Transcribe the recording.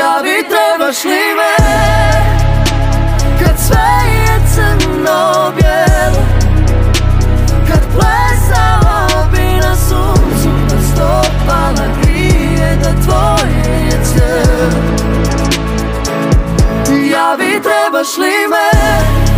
javi trebaš li me Kad sve je crno bijelo Kad plesala bi na suncu Kad stopala grije da tvoje je cijelo Javi trebaš li me